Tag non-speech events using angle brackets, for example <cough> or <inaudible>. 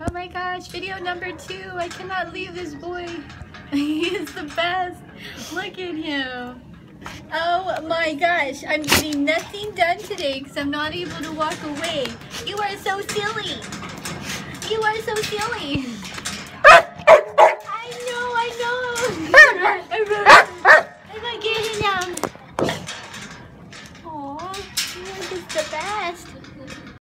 Oh my gosh, video number two. I cannot leave this boy. <laughs> He's the best. Look at him. Oh my gosh, I'm getting nothing done today because I'm not able to walk away. You are so silly. You are so silly. I know, I know. I'm not getting him. Aw, he is the best.